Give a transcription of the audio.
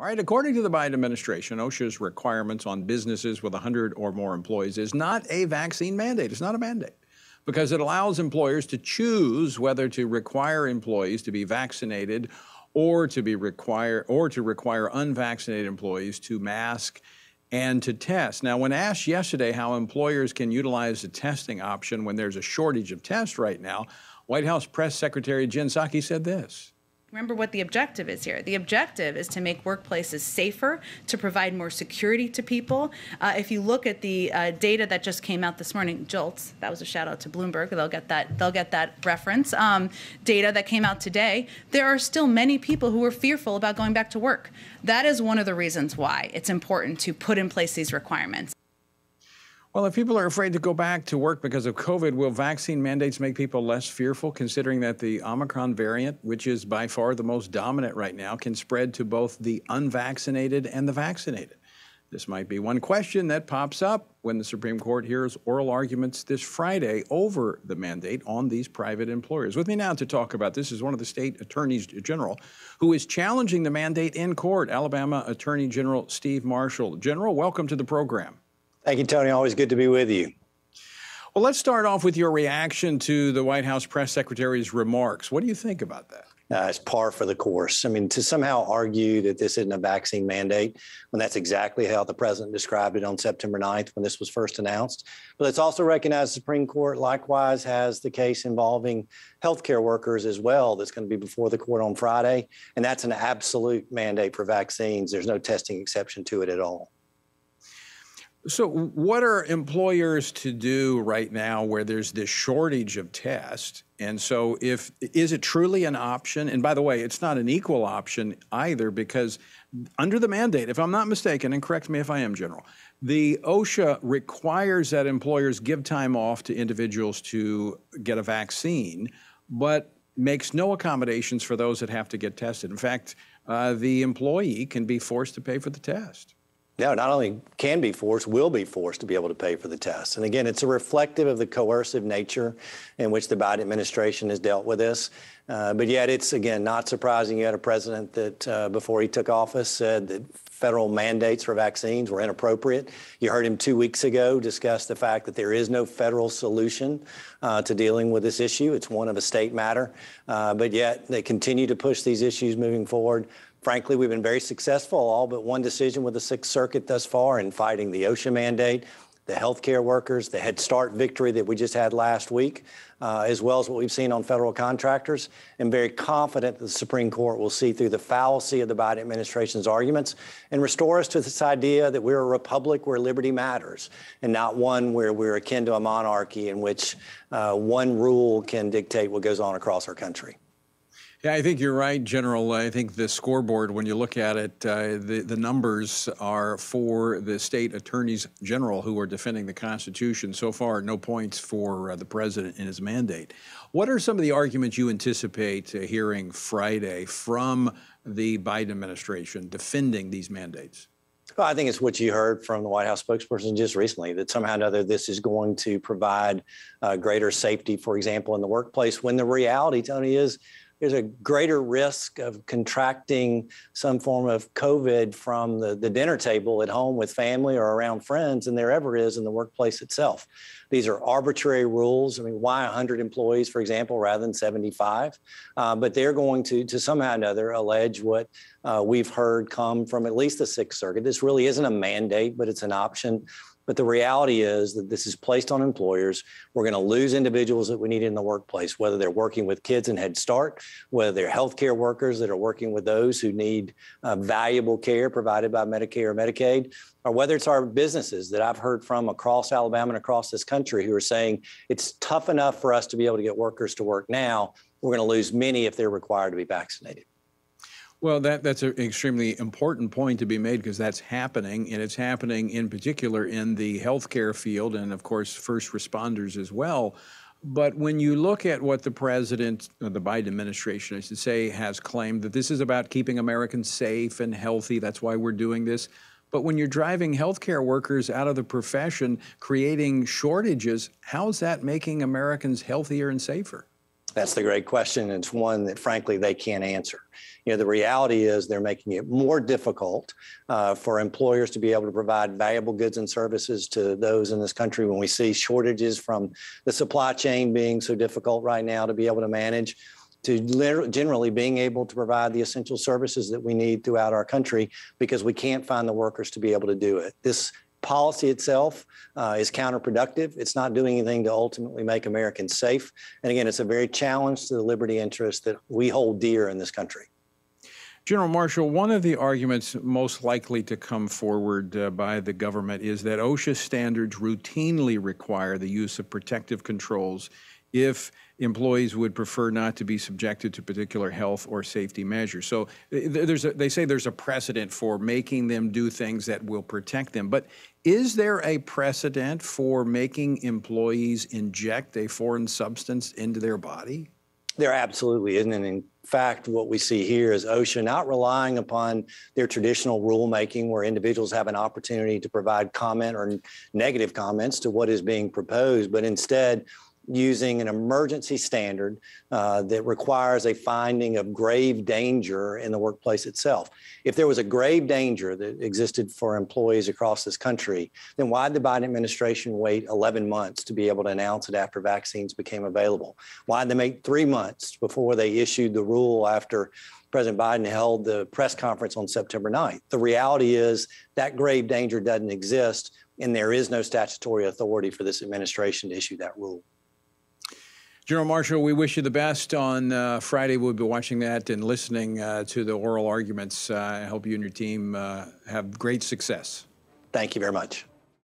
All right, according to the Biden administration, OSHA's requirements on businesses with 100 or more employees is not a vaccine mandate. It's not a mandate because it allows employers to choose whether to require employees to be vaccinated or to be require or to require unvaccinated employees to mask and to test. Now, when asked yesterday how employers can utilize the testing option when there's a shortage of tests right now, White House Press Secretary Jen Psaki said this. Remember what the objective is here. The objective is to make workplaces safer, to provide more security to people. Uh, if you look at the uh, data that just came out this morning, JOLTS, that was a shout out to Bloomberg. They'll get that. They'll get that reference. Um, data that came out today. There are still many people who are fearful about going back to work. That is one of the reasons why it's important to put in place these requirements. Well, if people are afraid to go back to work because of COVID, will vaccine mandates make people less fearful, considering that the Omicron variant, which is by far the most dominant right now, can spread to both the unvaccinated and the vaccinated? This might be one question that pops up when the Supreme Court hears oral arguments this Friday over the mandate on these private employers. With me now to talk about this is one of the state attorneys general who is challenging the mandate in court, Alabama Attorney General Steve Marshall. General, welcome to the program. Thank you, Tony. Always good to be with you. Well, let's start off with your reaction to the White House press secretary's remarks. What do you think about that? Uh, it's par for the course. I mean, to somehow argue that this isn't a vaccine mandate when that's exactly how the president described it on September 9th when this was first announced. But let's also recognize the Supreme Court likewise has the case involving healthcare workers as well that's going to be before the court on Friday. And that's an absolute mandate for vaccines. There's no testing exception to it at all. So, what are employers to do right now where there's this shortage of tests? And so, if is it truly an option? And by the way, it's not an equal option either, because under the mandate, if I'm not mistaken, and correct me if I am, General, the OSHA requires that employers give time off to individuals to get a vaccine, but makes no accommodations for those that have to get tested. In fact, uh, the employee can be forced to pay for the test. No, not only can be forced, will be forced to be able to pay for the test. And again, it's a reflective of the coercive nature in which the Biden administration has dealt with this. Uh, but yet, it's again not surprising you had a president that uh, before he took office said that federal mandates for vaccines were inappropriate. You heard him two weeks ago discuss the fact that there is no federal solution uh, to dealing with this issue. It's one of a state matter. Uh, but yet, they continue to push these issues moving forward. Frankly, we've been very successful, all but one decision with the Sixth Circuit thus far in fighting the OSHA mandate, the healthcare workers, the Head Start victory that we just had last week, uh, as well as what we've seen on federal contractors. I'm very confident that the Supreme Court will see through the fallacy of the Biden administration's arguments and restore us to this idea that we're a republic where liberty matters and not one where we're akin to a monarchy in which uh, one rule can dictate what goes on across our country. Yeah, I think you're right, General. I think the scoreboard, when you look at it, uh, the, the numbers are for the state attorneys general who are defending the Constitution. So far, no points for uh, the president in his mandate. What are some of the arguments you anticipate uh, hearing Friday from the Biden administration defending these mandates? Well, I think it's what you heard from the White House spokesperson just recently that somehow or another this is going to provide uh, greater safety, for example, in the workplace. When the reality, Tony, is there's a greater risk of contracting some form of COVID from the, the dinner table at home with family or around friends than there ever is in the workplace itself. These are arbitrary rules. I mean, why 100 employees, for example, rather than 75? Uh, but they're going to, to somehow or another, allege what uh, we've heard come from at least the Sixth Circuit. This really isn't a mandate, but it's an option but the reality is that this is placed on employers. We're going to lose individuals that we need in the workplace, whether they're working with kids in Head Start, whether they're healthcare workers that are working with those who need uh, valuable care provided by Medicare or Medicaid, or whether it's our businesses that I've heard from across Alabama and across this country who are saying it's tough enough for us to be able to get workers to work now. We're going to lose many if they're required to be vaccinated. Well, that, that's an extremely important point to be made because that's happening, and it's happening in particular in the healthcare field and, of course, first responders as well. But when you look at what the president, uh, the Biden administration, I should say, has claimed that this is about keeping Americans safe and healthy, that's why we're doing this. But when you're driving healthcare workers out of the profession, creating shortages, how's that making Americans healthier and safer? That's the great question. It's one that frankly they can't answer. You know, the reality is they're making it more difficult uh, for employers to be able to provide valuable goods and services to those in this country when we see shortages from the supply chain being so difficult right now to be able to manage to generally being able to provide the essential services that we need throughout our country because we can't find the workers to be able to do it. This policy itself uh, is counterproductive. It's not doing anything to ultimately make Americans safe. And again, it's a very challenge to the liberty interest that we hold dear in this country. General Marshall, one of the arguments most likely to come forward uh, by the government is that OSHA standards routinely require the use of protective controls if employees would prefer not to be subjected to particular health or safety measures. So there's a, they say there's a precedent for making them do things that will protect them. But is there a precedent for making employees inject a foreign substance into their body? There absolutely isn't. And in fact, what we see here is OSHA not relying upon their traditional rulemaking where individuals have an opportunity to provide comment or negative comments to what is being proposed, but instead using an emergency standard uh, that requires a finding of grave danger in the workplace itself. If there was a grave danger that existed for employees across this country, then why did the Biden administration wait 11 months to be able to announce it after vaccines became available? Why did they make three months before they issued the rule after President Biden held the press conference on September 9th? The reality is that grave danger doesn't exist, and there is no statutory authority for this administration to issue that rule. General Marshall, we wish you the best. On uh, Friday, we'll be watching that and listening uh, to the oral arguments. Uh, I hope you and your team uh, have great success. Thank you very much.